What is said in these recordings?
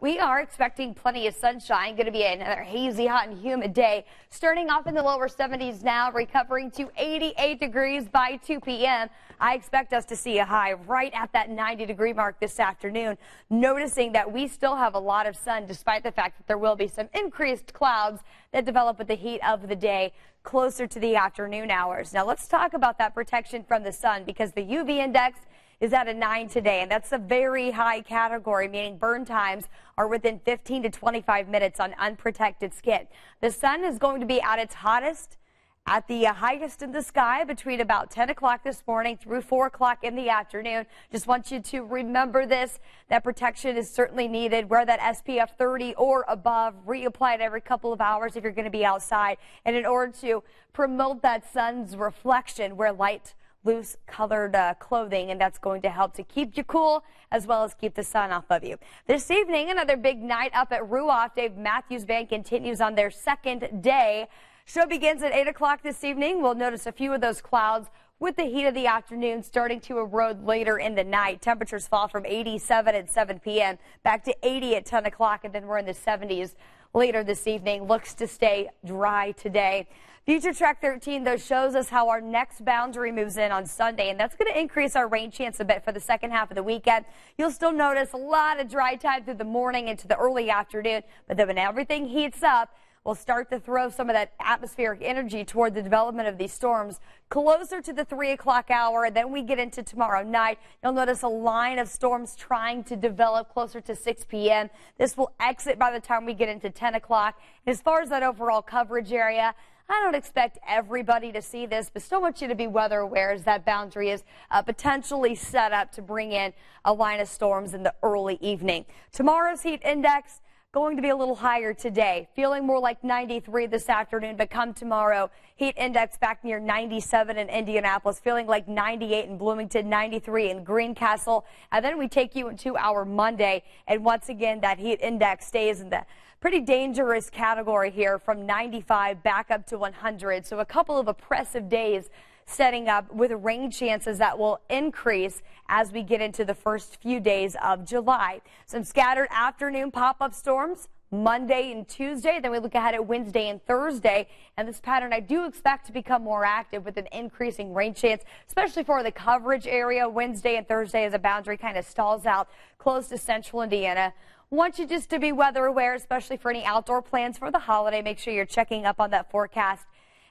We are expecting plenty of sunshine. Going to be another hazy, hot, and humid day. Starting off in the lower 70s now, recovering to 88 degrees by 2 p.m. I expect us to see a high right at that 90 degree mark this afternoon. Noticing that we still have a lot of sun despite the fact that there will be some increased clouds that develop with the heat of the day closer to the afternoon hours. Now let's talk about that protection from the sun because the UV index is at a 9 today, and that's a very high category, meaning burn times are within 15 to 25 minutes on unprotected skin. The sun is going to be at its hottest at the highest in the sky between about 10 o'clock this morning through 4 o'clock in the afternoon. Just want you to remember this. That protection is certainly needed. Wear that SPF 30 or above. Reapply it every couple of hours if you're going to be outside. And in order to promote that sun's reflection, wear light loose colored uh, clothing, and that's going to help to keep you cool as well as keep the sun off of you. This evening, another big night up at Ruoff. Dave Matthews Band continues on their second day. Show begins at 8 o'clock this evening. We'll notice a few of those clouds with the heat of the afternoon starting to erode later in the night. Temperatures fall from 87 at 7 p.m. back to 80 at 10 o'clock, and then we're in the 70s later this evening. Looks to stay dry today. Future Track 13, though, shows us how our next boundary moves in on Sunday, and that's going to increase our rain chance a bit for the second half of the weekend. You'll still notice a lot of dry time through the morning into the early afternoon, but then when everything heats up, we'll start to throw some of that atmospheric energy toward the development of these storms closer to the 3 o'clock hour. And then we get into tomorrow night. You'll notice a line of storms trying to develop closer to 6 p.m. This will exit by the time we get into 10 o'clock. As far as that overall coverage area, I don't expect everybody to see this, but still want you to be weather aware as that boundary is uh, potentially set up to bring in a line of storms in the early evening. Tomorrow's heat index going to be a little higher today, feeling more like 93 this afternoon, but come tomorrow, heat index back near 97 in Indianapolis, feeling like 98 in Bloomington, 93 in Greencastle. And then we take you into our Monday, and once again, that heat index stays in the pretty dangerous category here from 95 back up to 100. So a couple of oppressive days setting up with rain chances that will increase as we get into the first few days of July. Some scattered afternoon pop-up storms Monday and Tuesday. Then we look ahead at Wednesday and Thursday. And this pattern I do expect to become more active with an increasing rain chance, especially for the coverage area Wednesday and Thursday as a boundary kind of stalls out close to central Indiana. Want you just to be weather aware, especially for any outdoor plans for the holiday. Make sure you're checking up on that forecast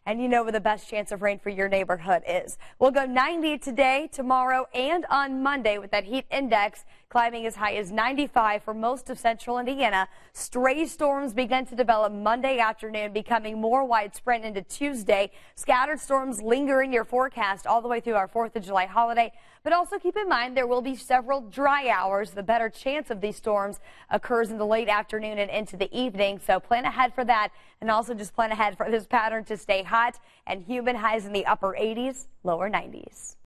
and you know where the best chance of rain for your neighborhood is. We'll go 90 today, tomorrow, and on Monday with that heat index climbing as high as 95 for most of central Indiana. Stray storms begin to develop Monday afternoon, becoming more widespread into Tuesday. Scattered storms linger in your forecast all the way through our 4th of July holiday. But also keep in mind there will be several dry hours. The better chance of these storms occurs in the late afternoon and into the evening. So plan ahead for that and also just plan ahead for this pattern to stay hot and humid highs in the upper 80s, lower 90s.